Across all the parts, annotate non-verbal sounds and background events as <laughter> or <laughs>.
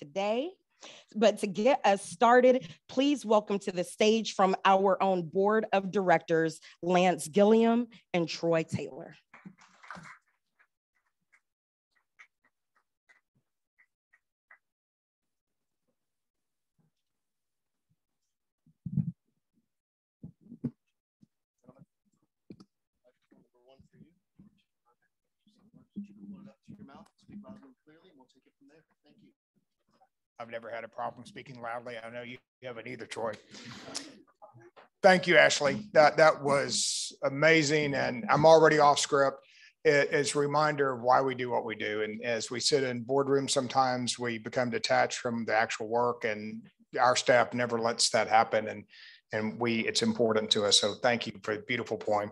today. But to get us started, please welcome to the stage from our own board of directors, Lance Gilliam and Troi Taylor. I've never had a problem speaking loudly. I know you, haven't either, Troi. Thank you, Ashley. That that was amazing, and I'm already off script. It, it's a reminder of why we do what we do. And as we sit in boardrooms, sometimes we become detached from the actual work, and our staff never lets that happen. And and we it's important to us. So thank you for the beautiful poem.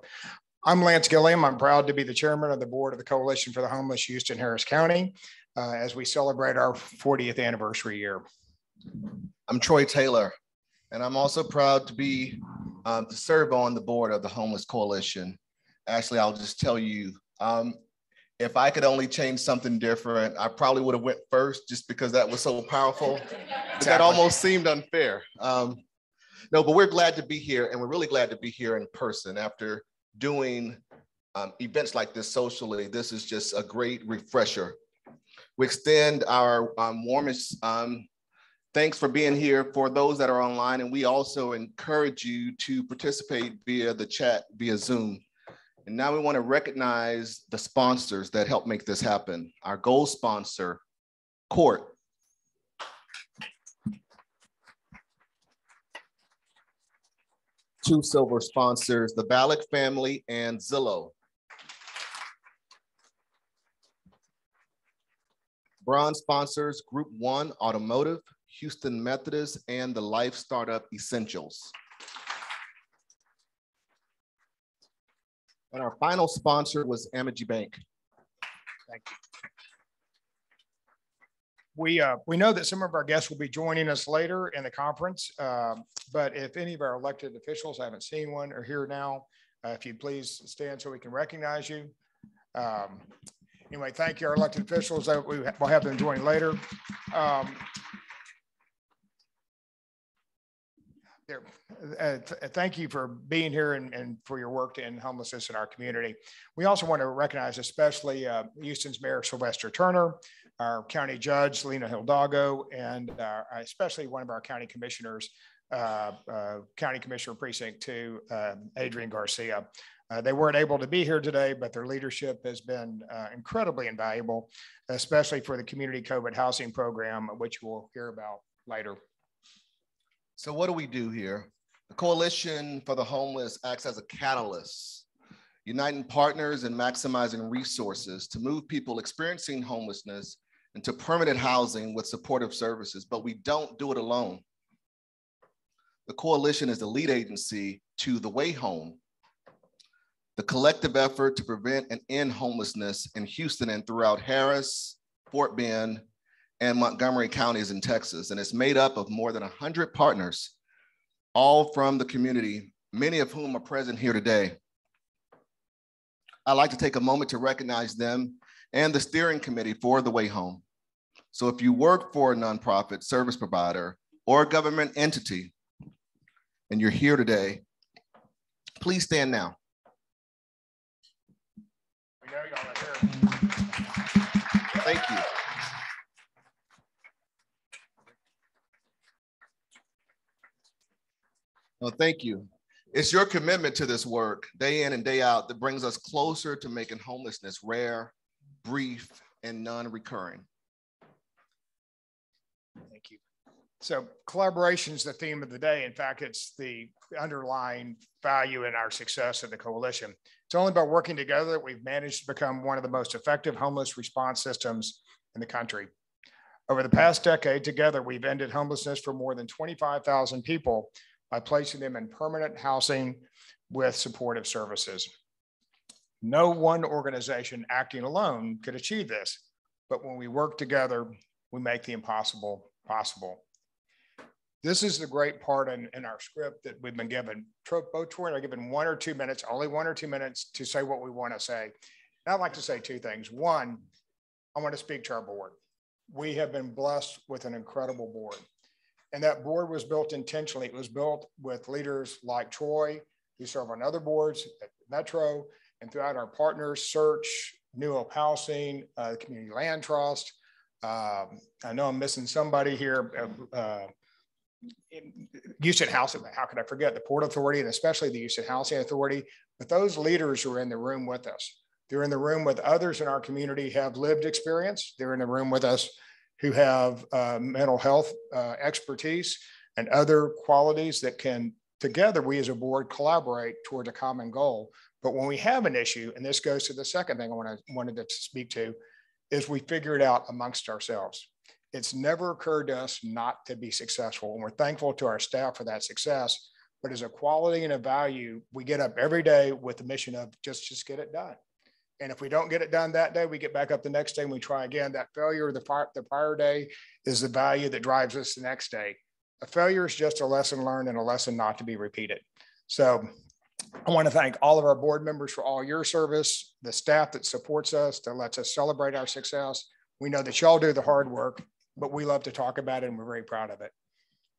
I'm Lance Gilliam. I'm proud to be the chairman of the board of the Coalition for the Homeless Houston Harris County uh, as we celebrate our 40th anniversary year. I'm Troi Taylor, and I'm also proud to be um, to serve on the board of the Homeless Coalition. Actually, I'll just tell you, um, if I could only change something different, I probably would have went first just because that was so powerful. <laughs> Exactly. That almost seemed unfair. Um, no, but we're glad to be here, and we're really glad to be here in person after doing um, events like this socially. This is just a great refresher we extend our um, warmest um, thanks for being here for those that are online. And we also encourage you to participate via the chat, via Zoom. And now we want to recognize the sponsors that help make this happen. Our gold sponsor, Court. Two silver sponsors, the Ballard family and Zillow. Bronze sponsors Group One Automotive, Houston Methodist, and the Life Startup Essentials. And our final sponsor was Amegy Bank. Thank you. We, uh, we know that some of our guests will be joining us later in the conference, um, but if any of our elected officials, I haven't seen one, are here now, uh, if you'd please stand so we can recognize you. Um, Anyway, thank you, our elected officials. That we will have them join later. Um, there, uh, th thank you for being here and, and, for your work in homelessness in our community. We also want to recognize especially uh, Houston's Mayor Sylvester Turner, our county judge Lina Hidalgo, and uh, especially one of our county commissioners, uh, uh, County Commissioner Precinct 2, uh, Adrian Garcia. Uh, they weren't able to be here today, but their leadership has been uh, incredibly invaluable, especially for the community COVID housing program, which we'll hear about later. So what do we do here? The Coalition for the Homeless acts as a catalyst, uniting partners and maximizing resources to move people experiencing homelessness into permanent housing with supportive services, but we don't do it alone. The Coalition is the lead agency to The Way Home, the collective effort to prevent and end homelessness in Houston and throughout Harris, Fort Bend, and Montgomery counties in Texas. And it's made up of more than 100 partners, all from the community, many of whom are present here today. I'd like to take a moment to recognize them and the steering committee for The Way Home. So if you work for a nonprofit service provider or a government entity, and you're here today, please stand now. Thank you. No, thank you. It's your commitment to this work, day in and day out, that brings us closer to making homelessness rare, brief, and non-recurring. Thank you. So collaboration is the theme of the day. In fact, it's the underlying value in our success of the coalition. It's only by working together that we've managed to become one of the most effective homeless response systems in the country. Over the past decade, together, we've ended homelessness for more than 25,000 people by placing them in permanent housing with supportive services. No one organization acting alone could achieve this, but when we work together, we make the impossible possible. This is the great part in, in our script that we've been given. Both Troi and I are given one or two minutes, only one or two minutes to say what we want to say. And I'd like to say two things. One, I want to speak to our board. we have been blessed with an incredible board. And that board was built intentionally. It was built with leaders like Troi, who serve on other boards at Metro, and throughout our partners, Search, New Hope Housing, uh, Community Land Trust. Um, I know I'm missing somebody here. Uh, uh Houston Housing, how could I forget the Port Authority and especially the Houston Housing Authority? But those leaders are in the room with us, they're in the room with others in our community have lived experience. They're in the room with us who have uh, mental health uh, expertise and other qualities that can together we as a board collaborate towards a common goal. But when we have an issue, and this goes to the second thing I want to, wanted to speak to, is we figure it out amongst ourselves. It's never occurred to us not to be successful. And we're thankful to our staff for that success. But as a quality and a value, we get up every day with the mission of just, just get it done. And if we don't get it done that day, we get back up the next day and we try again. That failure the, prior, the prior day is the value that drives us the next day. A failure is just a lesson learned and a lesson not to be repeated. So I want to thank all of our board members for all your service, the staff that supports us, that lets us celebrate our success. We know that y'all do the hard work but we love to talk about it and we're very proud of it.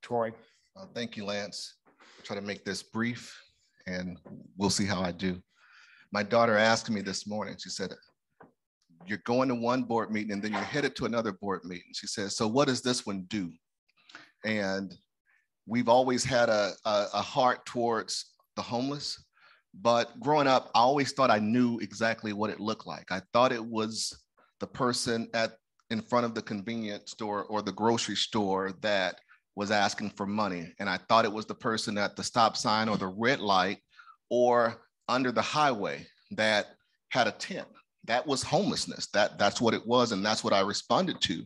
Troi. Uh, thank you, Lance. I'll try to make this brief and we'll see how I do. My daughter asked me this morning, she said, you're going to one board meeting and then you're headed to another board meeting. She says, so what does this one do? And we've always had a, a, a heart towards the homeless, but growing up, I always thought I knew exactly what it looked like. I thought it was the person at in front of the convenience store or the grocery store that was asking for money. And I thought it was the person at the stop sign or the red light or under the highway that had a tent. That was homelessness. That, that's what it was. And that's what I responded to.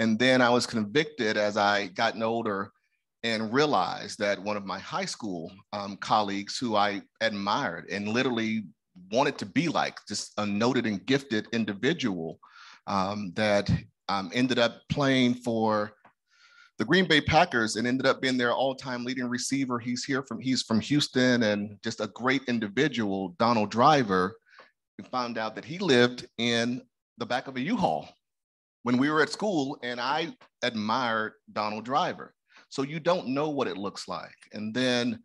And then I was convicted as I gotten older and realized that one of my high school um, colleagues who I admired and literally wanted to be like, just a noted and gifted individual, um, that um, ended up playing for the Green Bay Packers and ended up being their all-time leading receiver. He's here from he's from Houston and just a great individual, Donald Driver. We found out that he lived in the back of a U-Haul when we were at school, and I admired Donald Driver. So you don't know what it looks like. And then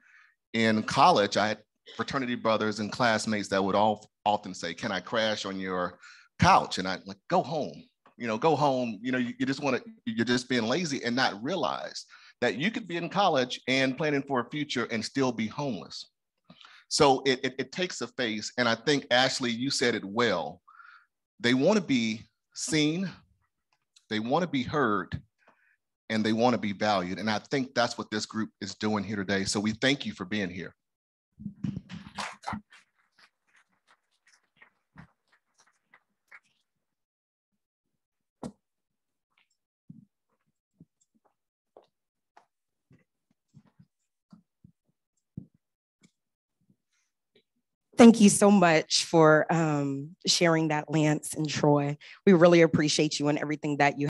in college, I had fraternity brothers and classmates that would all often say, "Can I crash on your couch and I like go home, you know, go home. You know, you, you just want to, you're just being lazy and not realize that you could be in college and planning for a future and still be homeless. So it, it, it takes a face. And I think, Ashley, you said it well. They want to be seen, they want to be heard, and they want to be valued. And I think that's what this group is doing here today. So we thank you for being here. Thank you so much for um, sharing that, Lance and Troi. We really appreciate you and everything that you